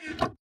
you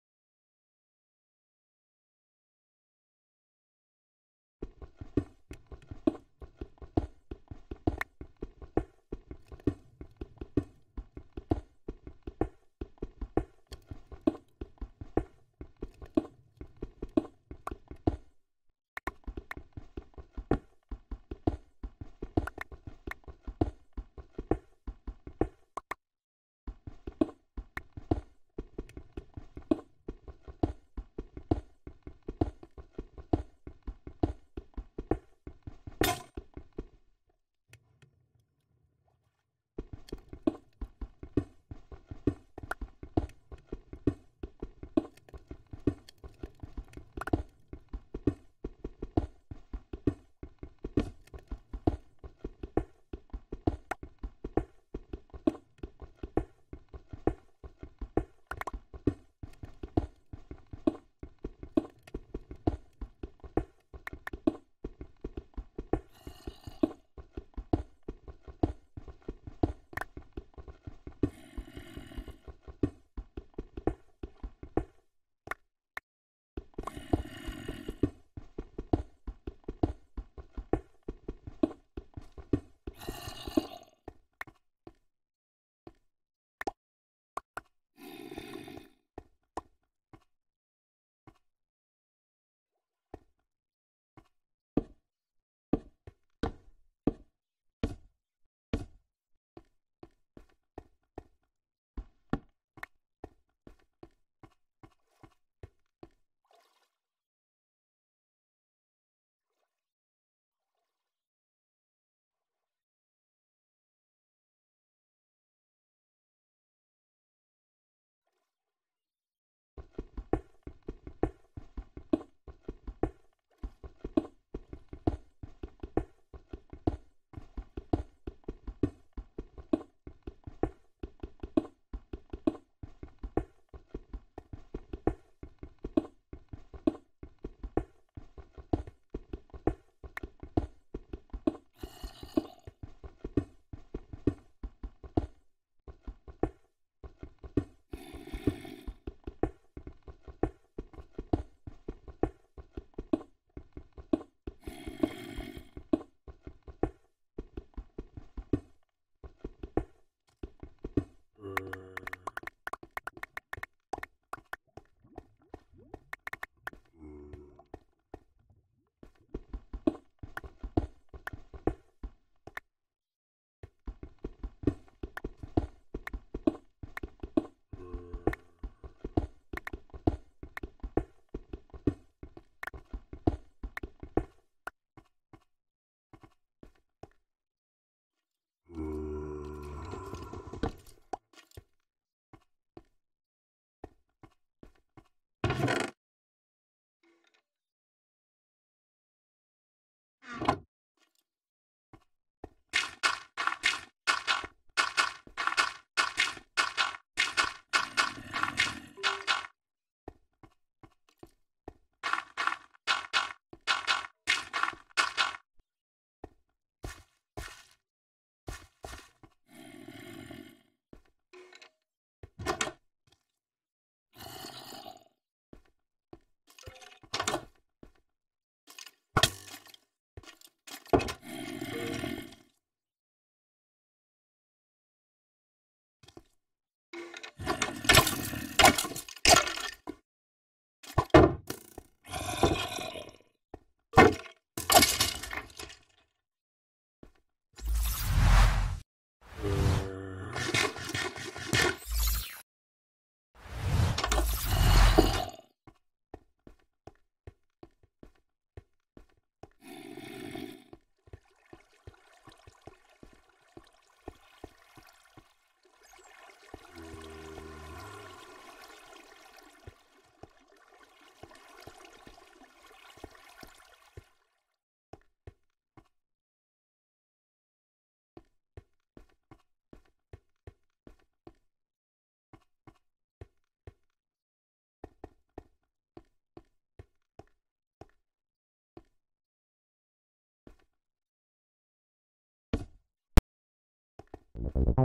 Thank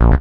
you.